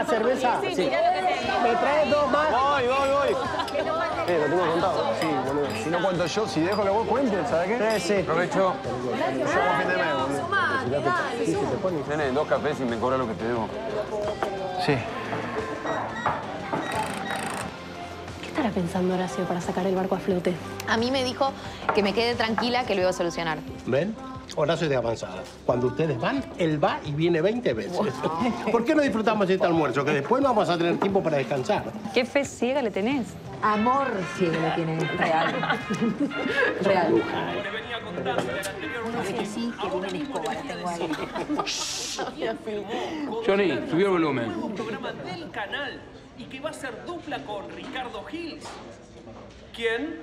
¿Más cerveza? Sí, sí, ¿Me traes dos más? Voy, voy, voy. Eh, lo tengo contado. Sí, boludo. Si no cuento yo, si dejo que vos cuentes, ¿sabes qué? Sí, sí. Aprovecho. Nene, dos cafés y me cobra lo que te debo. Sí. ¿Qué estará pensando Horacio para sacar el barco a flote? A mí me dijo que me quede tranquila, que lo iba a solucionar. ¿Ven? Horacio de avanzada. Cuando ustedes van, él va y viene 20 veces. ¿Por qué no disfrutamos este almuerzo? Que después no vamos a tener tiempo para descansar. ¿Qué fe ciega le tenés? Amor ciego le tiene real. Real. Uno que sí, que viene en escoba, la tengo ahí. Johnny, subió el volumen. nuevo programa del canal y que va a ser dupla con Ricardo Hills. ¿Quién?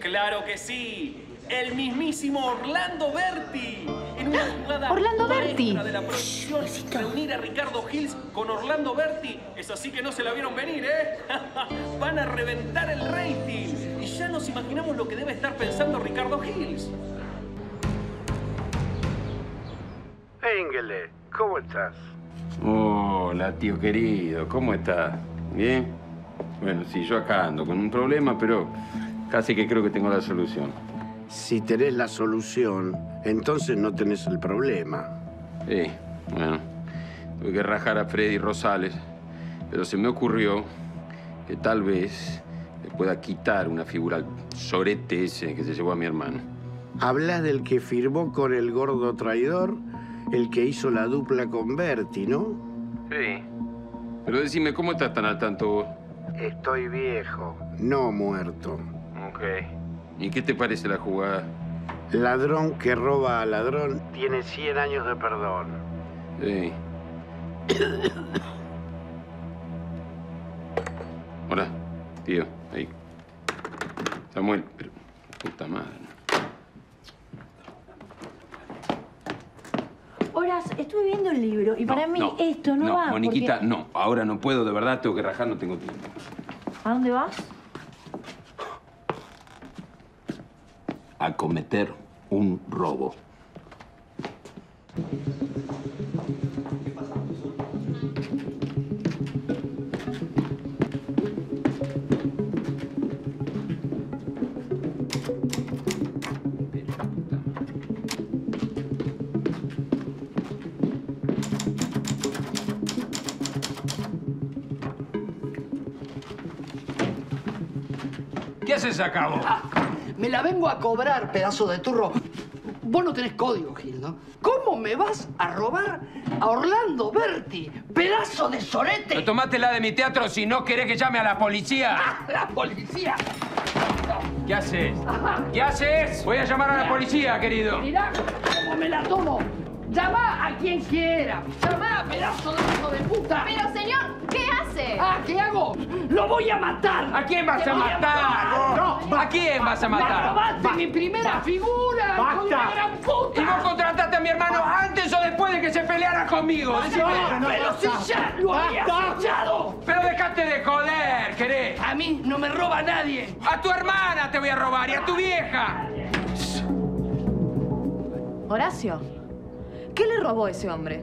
Claro que sí. El mismísimo Orlando Berti. En una jugada Orlando Berti. de la producción, reunir a Ricardo Hills con Orlando Berti. Es así que no se la vieron venir, ¿eh? Van a reventar el rating. Y ya nos imaginamos lo que debe estar pensando Ricardo Hills. Engele, ¿cómo estás? Hola, tío querido, ¿cómo estás? ¿Bien? Bueno, sí, yo acá ando con un problema, pero casi que creo que tengo la solución. Si tenés la solución, entonces no tenés el problema. Sí, bueno, tuve que rajar a Freddy Rosales, pero se me ocurrió que tal vez le pueda quitar una figura al sorete ese que se llevó a mi hermano. Hablas del que firmó con el gordo traidor, el que hizo la dupla con Berti, ¿no? Sí. Pero decime, ¿cómo estás tan al tanto vos? Estoy viejo, no muerto. Ok. ¿Y qué te parece la jugada? Ladrón que roba a ladrón tiene 100 años de perdón. Sí. Hola, tío, ahí. Samuel, pero... Puta madre. Horas, estuve viendo el libro y para mí esto no, va. Moniquita, porque- no. Ahora no puedo, de verdad, tengo que rajar, no tengo tiempo. ¿A dónde vas? A cometer un robo. ¿Qué haces acá? Me la vengo a cobrar, pedazo de turro. Vos no tenés código, Gil, ¿no? ¿Cómo me vas a robar a Orlando Berti, pedazo de sorete? Pero tomátela de mi teatro si no querés que llame a la policía. ¡Ah, ¡La policía! ¿Qué haces? ¿Qué haces? Voy a llamar a la policía, querido. Mirá cómo me la tomo. Llamá a quien quiera. Llamá, pedazo de hijo de puta. Pero, señor, ¿qué ¡Lo voy a matar! ¿A quién vas a matar? No, ¿A quién vas a ¡Me matar? robaste Va- mi primera figura! ¡Basta! ¡Con gran puta! ¿Y vos contrataste a mi hermano antes o después de que se peleara conmigo? Decime. No, pero si ya lo habías echado. Pero dejate de joder, querés. A mí no me roba nadie. A tu hermana te voy a robar y a tu vieja. Horacio, ¿qué le robó ese hombre?